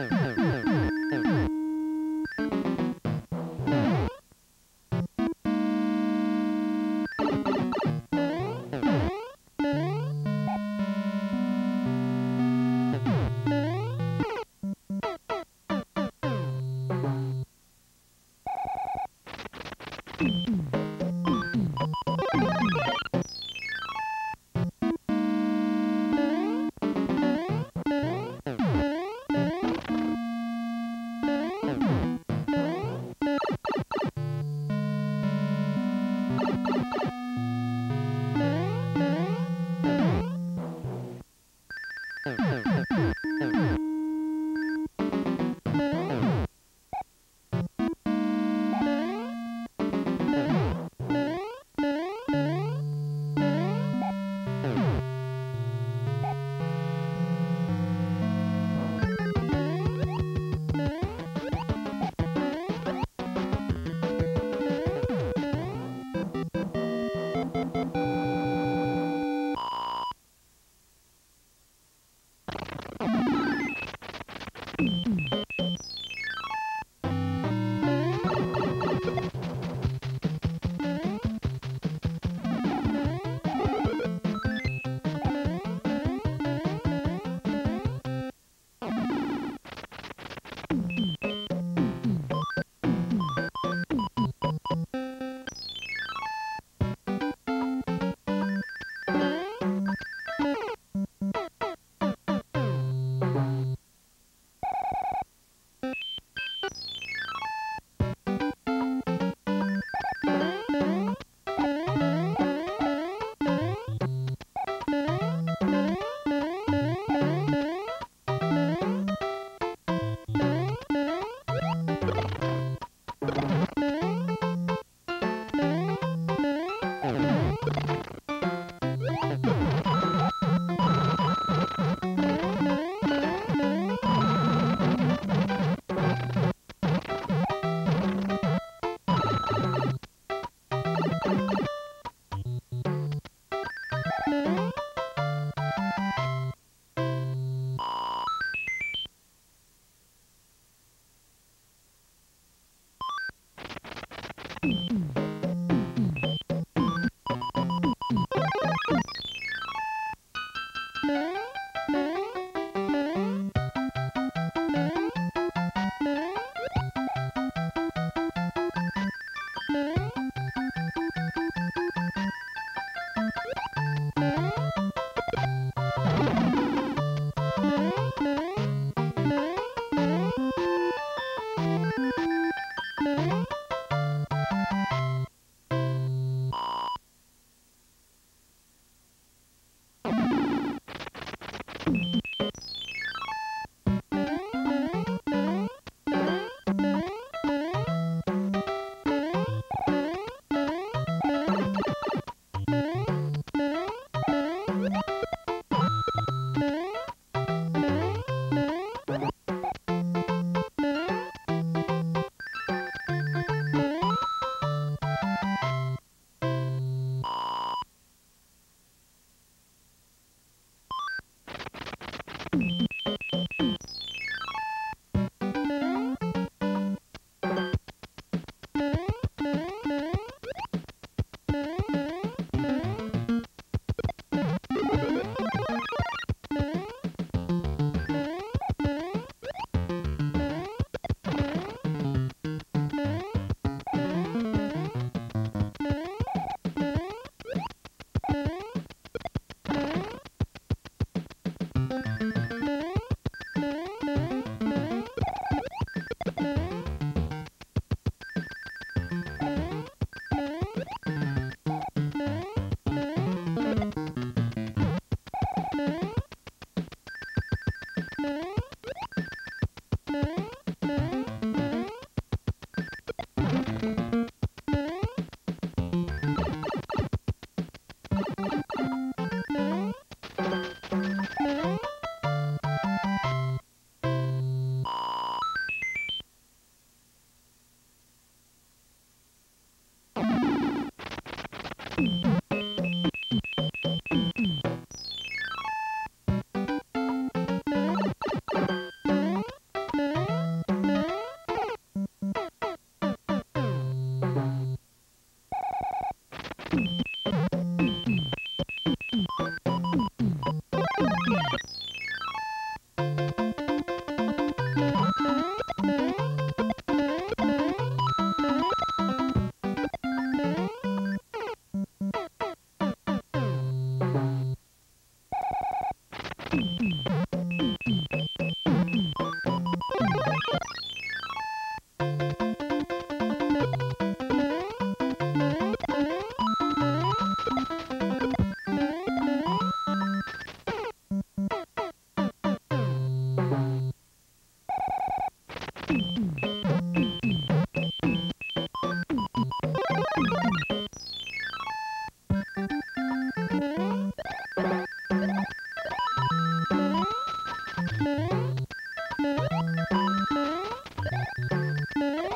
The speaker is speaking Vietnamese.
Mm-hmm. Mm-hmm. Mm-hmm. Música Mm-hmm. Thank you.